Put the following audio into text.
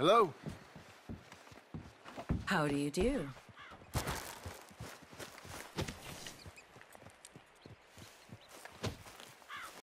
Hello? How do you do?